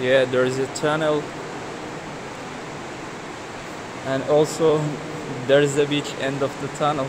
yeah there is a tunnel. And also there is the beach end of the tunnel.